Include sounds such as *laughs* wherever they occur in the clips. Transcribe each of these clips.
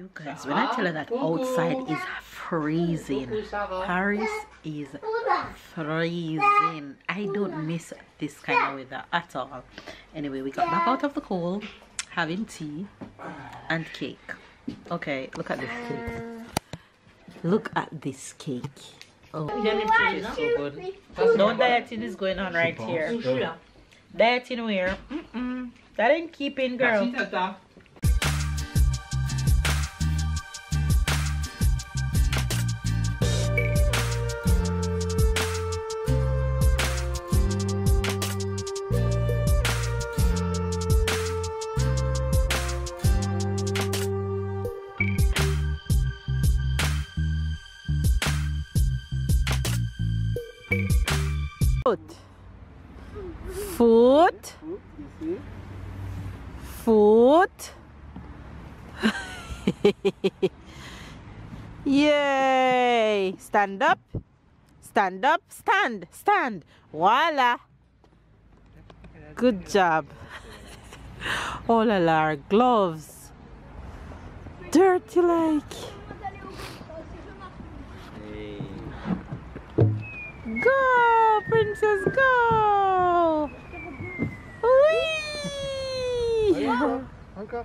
You guys, when I tell you that outside is freezing, Paris is freezing. I don't miss this kind of weather at all. Anyway, we got back out of the cold, having tea and cake. Okay, look at this cake. Look at this cake. Oh, is so good. No dieting is going on right here. Dieting where? Mm -mm. That ain't keeping, girl. Foot. *laughs* Yay! Stand up. Stand up. Stand. Stand. Voila. Good job. *laughs* Oh la la, gloves. Dirty like. Go, princess, go! Encore.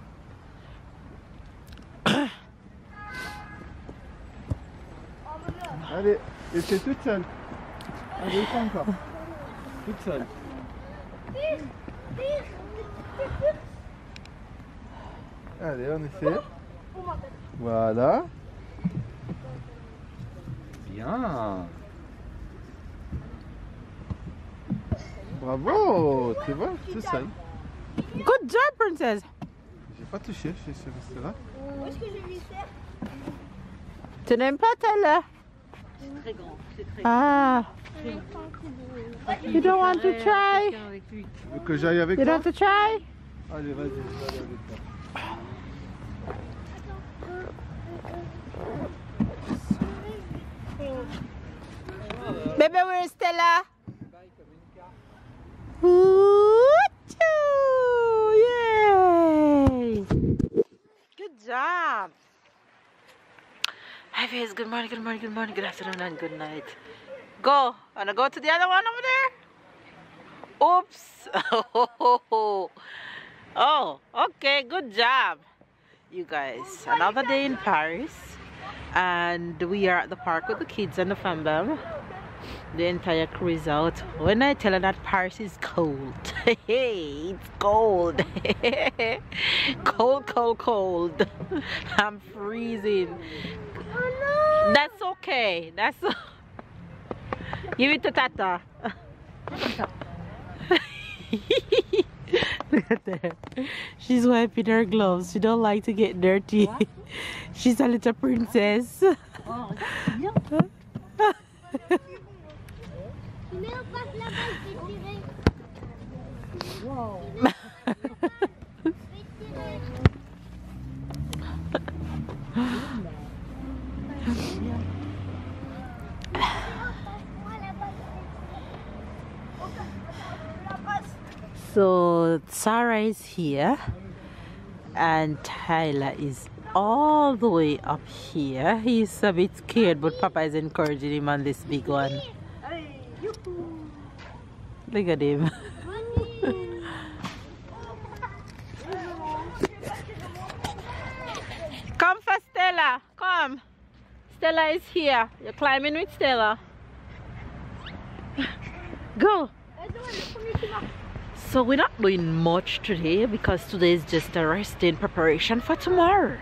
Allez, et c'est toute seule. Allez, encore. Toute seule. Allez, on essaie. Voilà. Bien. Bravo, tu vois, c'est seul. Good job, princess. J'ai pas touché, je suis resté là. Où est-ce que je vais faire Tu n'aimes pas Taylor? Très grand, c'est très Ah, you don't want to try? Tu veux que j'aille avec You toi? don't want to try? Allez, vas-y, je vais aller avec toi. Baby, where's Stella? Woo-choo! Hi, guys. Good morning, good morning, good morning, good afternoon, and good night. Go. Wanna go to the other one over there? Oops. *laughs* Oh, okay. Good job. You guys, oh, another day in Paris. And we are at the park with the kids and the fam the entire crew is out when i tell her that paris is cold *laughs* hey it's cold *laughs* cold cold cold i'm freezing Oh, that's okay that's *laughs* give it to tata *laughs* Look at her. She's wiping her gloves. She don't like to get dirty. *laughs* She's a little princess. Oh, Mais on passe là-bas, je vais tirer. Je vais tirer. On passe moi là-bas. On passe là-bas. So Sarah is here and Tyler is all the way up here. He's a bit scared but Papa is encouraging him on this big one. Look at him. Come for Stella. Come. Stella is here. You're climbing with Stella. Go. So we're not doing much today because today is just a resting preparation for tomorrow.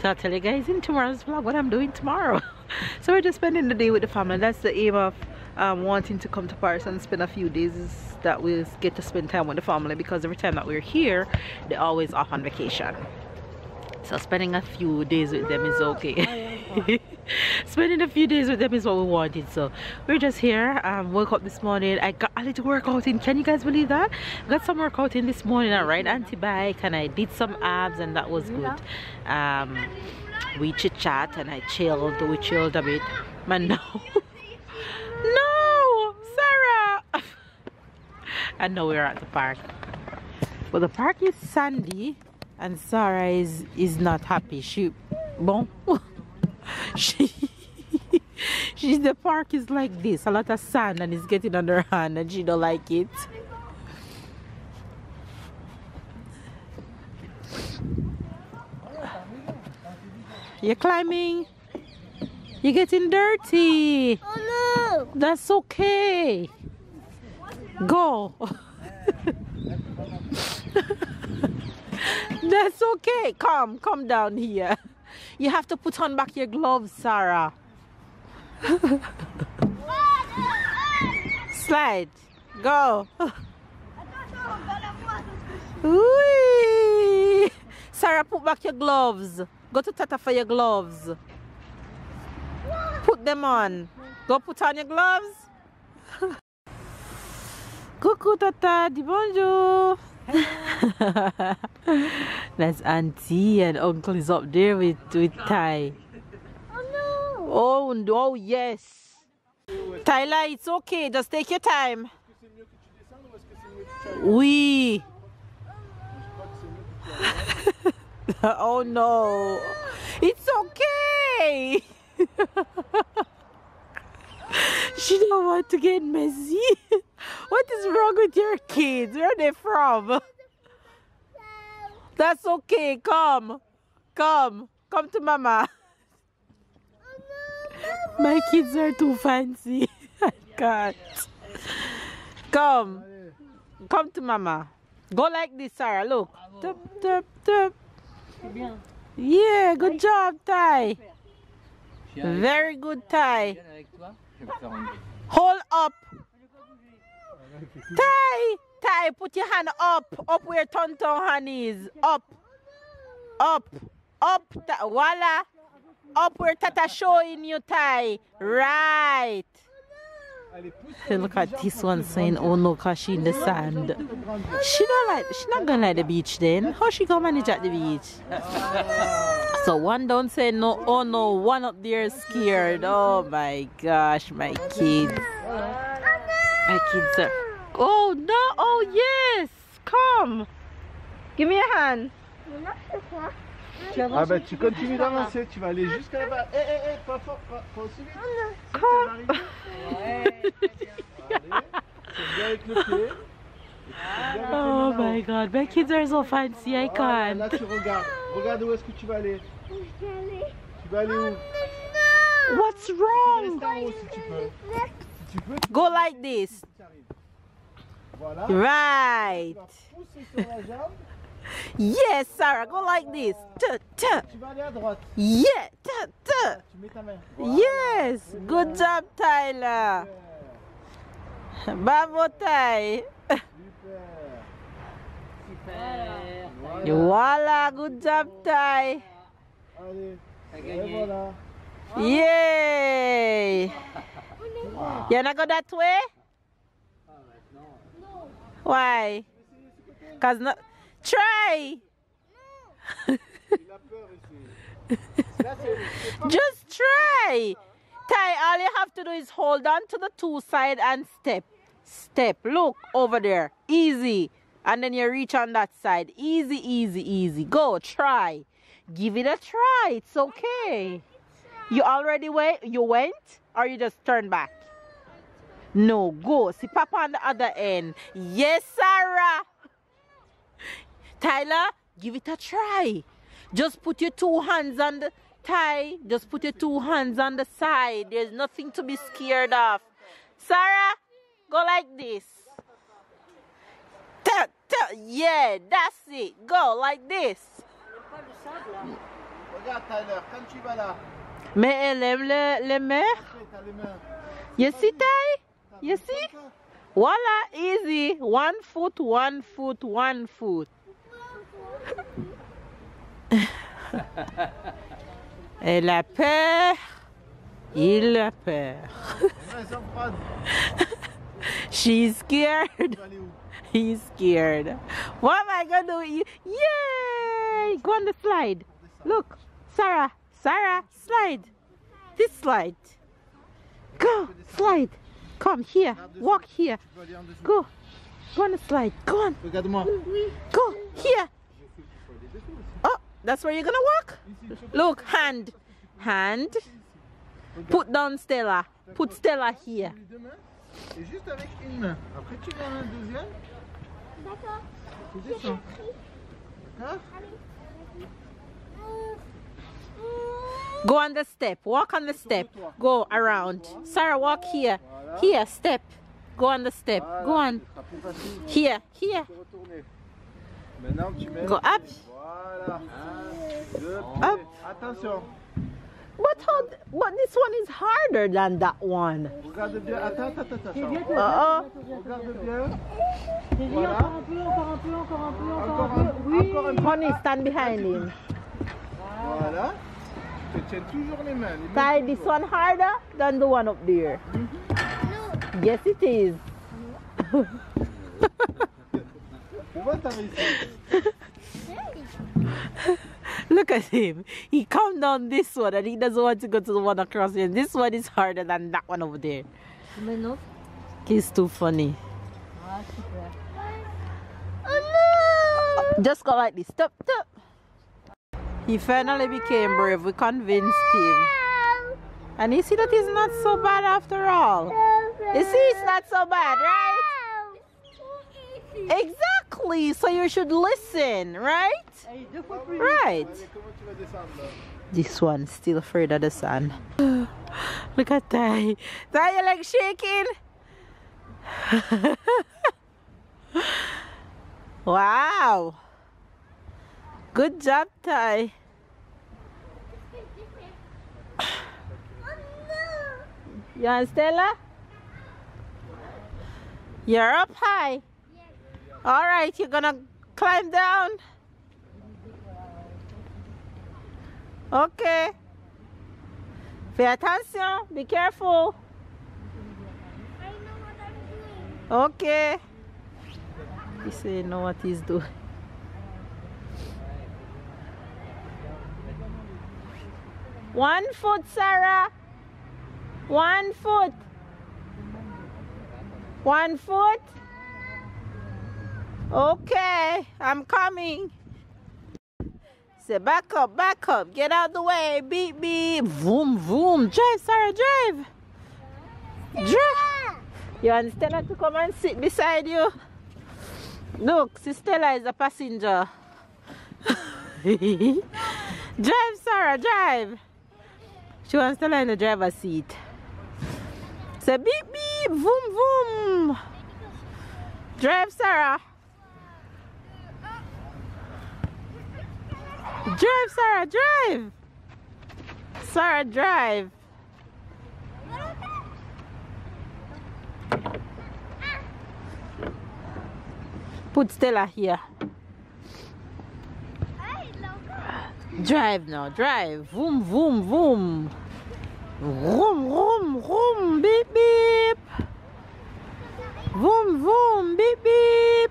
So I'll tell you guys in tomorrow's vlog what I'm doing tomorrow. *laughs* so we're just spending the day with the family. That's the aim of um, wanting to come to Paris and spend a few days is that we get to spend time with the family because every time that we're here, they're always off on vacation. So spending a few days with them is okay. *laughs* *laughs* spending a few days with them is what we wanted. So we're just here. Um, woke up this morning. I got a little workout in. Can you guys believe that? Got some workout in this morning. I ride anti-bike and I did some abs and that was good. Um, we chit chat and I chilled. We chilled a bit. Man, no. *laughs* no! Sarah! *laughs* and now we're at the park. But the park is sandy and Sarah is is not happy. She Bon. She *laughs* she's the park is like this. A lot of sand and it's getting on her hand and she don't like it. You're climbing. You're getting dirty. Oh That's okay. Go. *laughs* That's okay. Come, come down here. You have to put on back your gloves, Sarah. *laughs* Slide. Go. *laughs* Sarah, put back your gloves. Go to Tata for your gloves. Put them on. Go put on your gloves. *laughs* Coucou Tata, dis bonjour. *laughs* That's Auntie and Uncle is up there with, with Ty. Oh no! Oh, no, oh, yes. Tyler, it's okay. Just take your time. Est-ce que c'est mieux que tu descendes ou est-ce que c'est mieux que tu ailles Oui. Je crois que c'est mieux que tu ailles. oh no. It's okay. *laughs* she don't want to get messy. *laughs* what is wrong with your kids? Where are they from? That's okay. Come. Come. Come to mama. My kids are too fancy. *laughs* I can't. Come. Come to mama. Go like this, Sarah. Look. Tup, tup, tup. Yeah, good job, Ty. Very good, Ty. Hold viens avec toi. Je vais faire une Hold up. Ty, Ty, put your hand up. Up where Tonton hand is. Up. Up. Up. Ta- Voila. Up where Tata showing you, Ty. Right. look at this one saying, oh no, cause she in the sand. She don't like, she not gonna like the beach then. How she gonna manage at the beach? So one don't say no, oh no, one up there is scared. Oh my gosh, my kids. My kids are, oh no, oh yes, come. Give me a hand. Ah bah tu continues d'avancer, tu vas aller jusqu'à là-bas. Eh eh eh, pas fort, pas, pas aussi vite. Come. Allez, c'est bien avec le pied. Et tu fais bien avec les Oh my god, my kids are so fancy, I can't. tu regardes. Regarde où est-ce que tu vas aller. Tu vas aller où What's wrong? restes en haut si tu peux. Si tu peux, tu Go like this. Tu arrives. Voilà. Right. Tu vas sur la jambe. *laughs* Yes, Sarah, go like this. Tuh, tuh. Tu vas aller à droite. Yeah, tuh, tuh. Tu mets ta main. Voilà. Yes, good job, Tyler. Super. Bravo, Ty. Super. Super. Voilà. Voila, good job, Ty. Allez. Et voilà. Yay. You wanna go that way? Why? Cause no. Try. *laughs* Just try. Ty, all you have to do is hold on to the two side and step. Step. Look over there. Easy. And then you reach on that side. Easy, easy, easy. Go. Try. Give it a try. It's okay. You already went? You went? Or you just turned back? No, go. See Papa on the other end. Yes, Sarah. Tyler, give it a try. Just put your two hands on the tie. Just put your two hands on the side. There's nothing to be scared of. Sarah, go like this. Yeah, that's it. Go like this. Regarde Tyler, quand tu vas là, Mais elle aime le, le mer. après t'as les mains. Ty? T'as You see? Voila, easy. One foot, one foot, one foot. *laughs* Elle a peur. Il a peur. *laughs* She's scared. *laughs* He's scared. What am I gonna do? Yay! Go on the slide. Look, Sarah, Sarah, slide. This slide. Go, slide. Come here. Walk here. Tu vas aller en dessous. Go. Go on the slide. Go on. Regarde-moi. Go here. Je sais qu'il faut aller dessous aussi. Oh, That's where you're gonna walk? Ici, tu peux- Look, hand. Hand. Put down Stella. Put Stella here. Les deux mains. Et juste avec une main. Après, tu mets un deuxième. D'accord. Tu descends. D'accord Go on the step. Walk on the step. Go around. Sarah, walk here. Here, step. Go on the step. Go on. ce sera plus facile Here, here. Maintenant, tu mets. Go up. Voilà. Un, Up. Attention. But how? But this one is harder than that one. Regarde bien. Attends, attends, attends. attends. Uh Regarde bien. Voilà. encore un peu, encore un peu, encore un peu, encore Encore un un, peu. Oui. encore un oh. peu. Honey, stand behind him. Voilà. Tu tiens toujours les mains. Les mains Ty, this one harder than the one up there. Yes, it is. Tu vois, t'as réussi. Look at him. He come down this one and he doesn't want to go to the one across here. This one is harder than that one over there. He's too funny. Oh no! Just go like this. Stop, stop. He finally became brave. We convinced him. And you see that he's not so bad after all. You see, it's not so bad, right? Exactly. So you should listen, right? Allez, deux fois plus. Right. Allez, comment tu vas descendre là This one still afraid of the sun. *sighs* Look at Ty. Ty, your leg shaking. *laughs* wow. Good job, Ty. You want Stella? You're up high. All right, you're gonna climb down. Okay. Pay attention. Be careful. Okay. He say know what he's doing. One foot, Sarah. One foot. One foot. Okay, I'm coming. Say back up, back up. Get out the way. Beep beep. Vroom vroom. Drive, Sarah, drive. Drive. You want Stella to come and sit beside you? Look, Stella is a passenger. *laughs* drive, Sarah, drive. She wants Stella in the driver's seat. Say beep beep, vroom vroom. Drive, Sarah. Drive, Sarah, drive. Sarah, drive. Put Stella here. Drive now, drive. Vroom, vroom, vroom. Vroom, vroom, vroom. Beep, beep. Vroom, vroom. Beep, beep.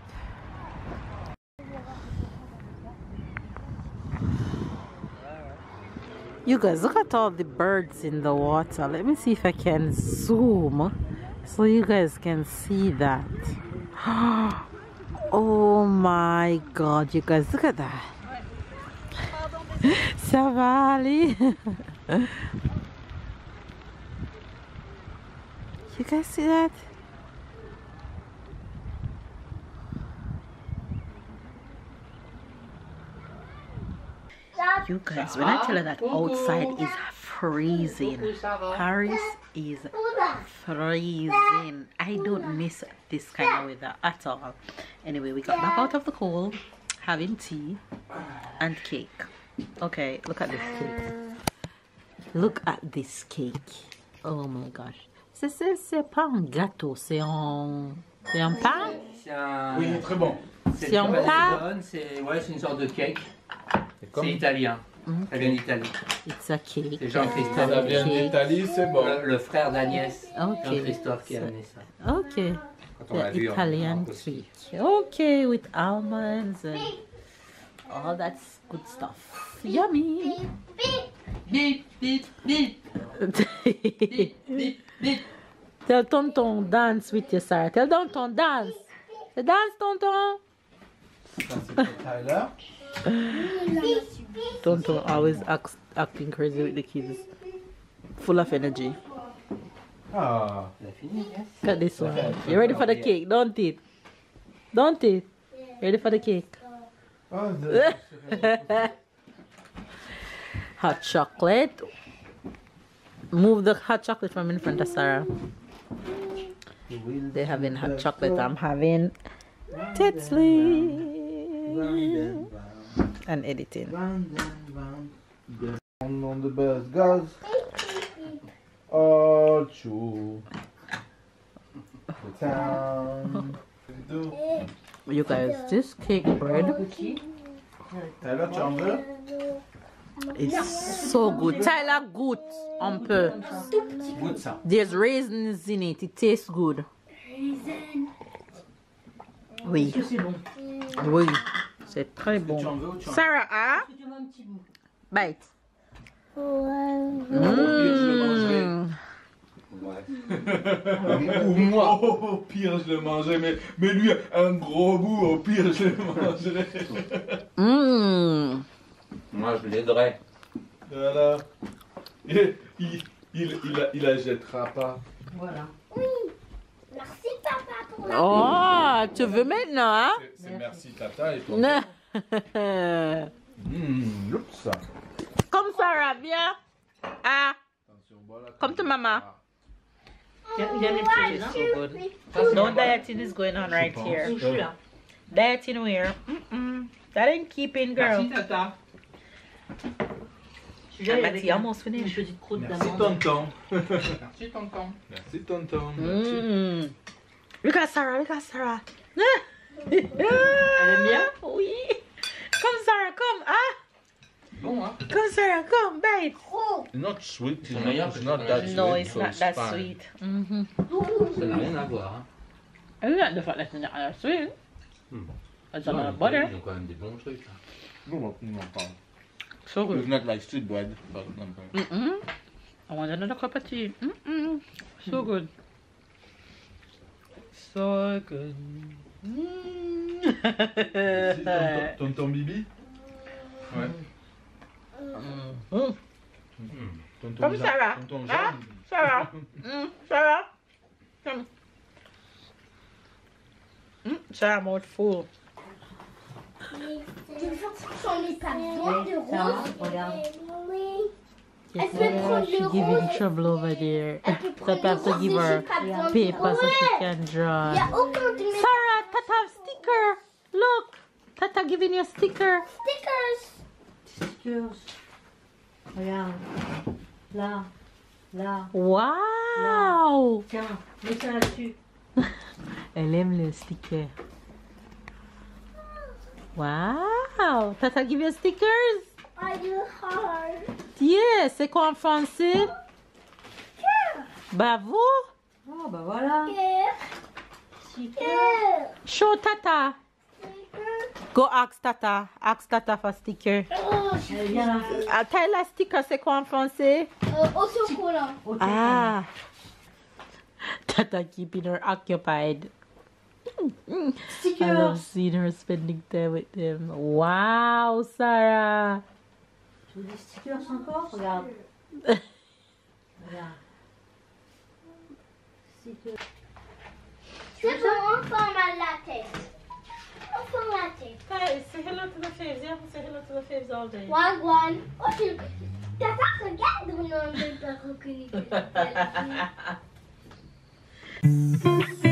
You guys, look at all the birds in the water. Let me see if I can zoom so you guys can see that. *gasps* Oh my god, you guys, look at that. *laughs* Aller? *laughs* you guys see that? You guys, when I tell you that outside is freezing, Paris is freezing. I don't miss this kind of weather at all. Anyway, we got back out of the cold, having tea and cake. Okay, look at this cake. Look at this cake. Oh my gosh. C'est- C'est c'est pas un gâteau, c'est un... C'est un pain? Oui, très bon. C'est C'est en une pain C'est ouais, c'est une sorte de cake. Comme- C'est italien. Ça vient d'Italie. It's a cake. C'est Jean-Christophe. Ça vient d'Italie, c'est bon. Le, le frère d'Agnès. Ok. Jean-Christophe qui a amené ça. Okay. Quand on The Italian. Okay, with almonds and all that good stuff. Yummy. Bip, bip, bip, bip, bip, bip. Tell Tonton dance with you, Sarah. Tell Tonton dance. Dance, Tonton. Ça, c'est pour Tyler. Bip, bip. Always act, acting crazy with the kids. Full of energy. Ah. On a fini, yes. Look at this one. You ready for the cake, don't it? Don't it? Ready for the cake? *laughs* Hot chocolate. Move the hot chocolate from in front of Sarah. They're having hot chocolate. I'm having Tetley and editing. Round and round. The on, on the best guys. Oh, true. The town. Do. You guys, this cake bread Tyler, tu en is so good. Tyler, good. Un peu. There's raisins in it. It tastes good. Oui. Est-ce que c'est bon Oui. C'est très bon. Sarah, hein? Petit bout? Bite. Ouais. Mm. Ouais. Ou moi. au pire, je le mangeais, *laughs* mais, mais lui, un gros bout, au pire, je le mangerais. Mm. Moi, je l'aiderai. Voilà. Il, il, il, il, la- il la jettera pas. Voilà. Merci papa Oh, tu veux maintenant, hein? C'est- C'est merci tata et toi. Non. Mmh, oups. Comme Sarah, viens. Ah, Attention, voilà. Comme ta maman. Il y a, il y a les petits, hein so good. No dieting is going on right here. Sushi, là. Dieting where? Mm-mm. That ain't keeping, girl. Merci, tata. Celui-là, Ah, il est bah, avec tu as une- almost finished. Une petite croûte Merci d'amande. tonton. Merci, tonton. Merci tonton. Merci. Mm. Look at Sarah, look at Sarah. Elle aime bien Oui. Come, Sarah, come. Ah, Bon, hein come, Sarah, come, bite. Oh, Not sweet. It's not, it's not that sweet. No, it's so not it's that fine. sweet. Mm-hmm. Ça n'a rien à voir. Hein. It's not the fact that it's not that sweet. Hmm. It's Non, not ils butter. Ils ont quand même des bons trucs. hein. No, no, no. So It's not like street bread. But, no, no. Mm-mm. I want another cup of tea. Mm-mm. So good. So good. Si, tonton, tonton Bibi Ouais. Mm. Tonton Comme Jean- ça va. Tonton Ah, Jean. ça va. Mm, ça va. Come. Mm, ça mouth full. tu veux j'en ai pas besoin de Ça, rose. Oui. Yeah, prendre she le giving trouble over there. Elle peut So prendre I have to give her pas paper so she can draw. y a aucun Sarah, Tata have sticker. Look, Tata giving you a sticker. stickers. Stickers. Regarde. Là. Là. Wow. Tiens, mets ça là-dessus. *laughs* Elle aime les stickers. Ah. Wow. Tata give you stickers? Are you hard? Yeah, c'est quoi en français? Bravo. Oh, bah voilà. Yeah. Sticker. Show Tata. Go ask Tata. Ask Tata for sticker. Oh, je Allez, viens là. Ah, Tyler, sticker, c'est quoi en français? euh, au chocolat. Ah. Tata keeping her occupied. I Sticker. love seeing her spending time with them. Wow, Sarah. Tu veux des stickers encore Regarde. Regarde. Stickers. C'est bon, enfin mal la tête. Enfin la tête. Hey, say hello to the faves. Yeah, say hello to the faves all day. Wagwan. Oh, tu... Tata, regarde, on a un bel pas reconnu. que c'est *laughs* elle.